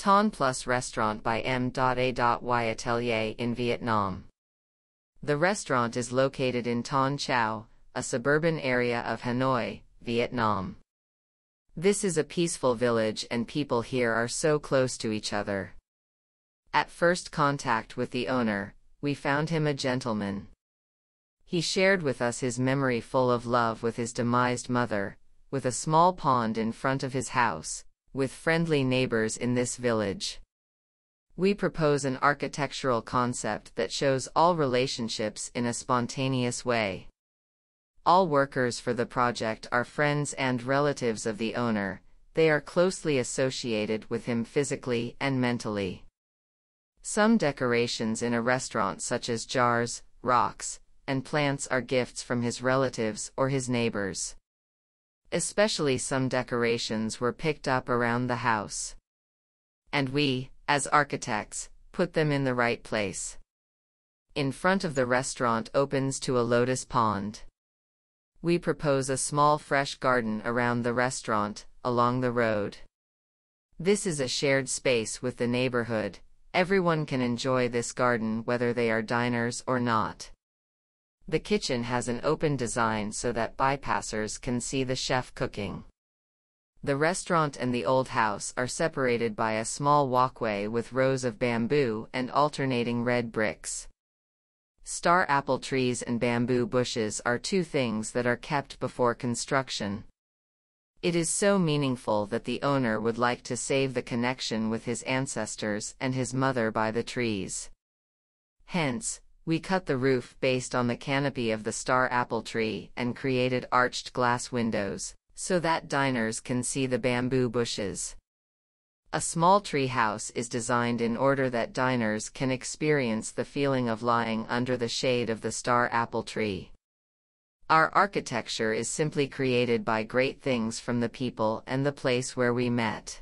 Thanh Plus Restaurant by M.A.Y Atelier in Vietnam. The restaurant is located in Thanh Cao, a suburban area of Hanoi, Vietnam. This is a peaceful village and people here are so close to each other. At first contact with the owner, we found him a gentleman. He shared with us his memory full of love with his demised mother, with a small pond in front of his house, with friendly neighbors in this village. We propose an architectural concept that shows all relationships in a spontaneous way. All workers for the project are friends and relatives of the owner, they are closely associated with him physically and mentally. Some decorations in a restaurant such as jars, rocks, and plants are gifts from his relatives or his neighbors. Especially some decorations were picked up around the house. And we, as architects, put them in the right place. In front of the restaurant opens to a lotus pond. We propose a small fresh garden around the restaurant, along the road. This is a shared space with the neighborhood, everyone can enjoy this garden whether they are diners or not. The kitchen has an open design so that bypassers can see the chef cooking. The restaurant and the old house are separated by a small walkway with rows of bamboo and alternating red bricks. Star apple trees and bamboo bushes are two things that are kept before construction. It is so meaningful that the owner would like to save the connection with his ancestors and his mother by the trees. Hence, we cut the roof based on the canopy of the star apple tree and created arched glass windows, so that diners can see the bamboo bushes. A small tree house is designed in order that diners can experience the feeling of lying under the shade of the star apple tree. Our architecture is simply created by great things from the people and the place where we met.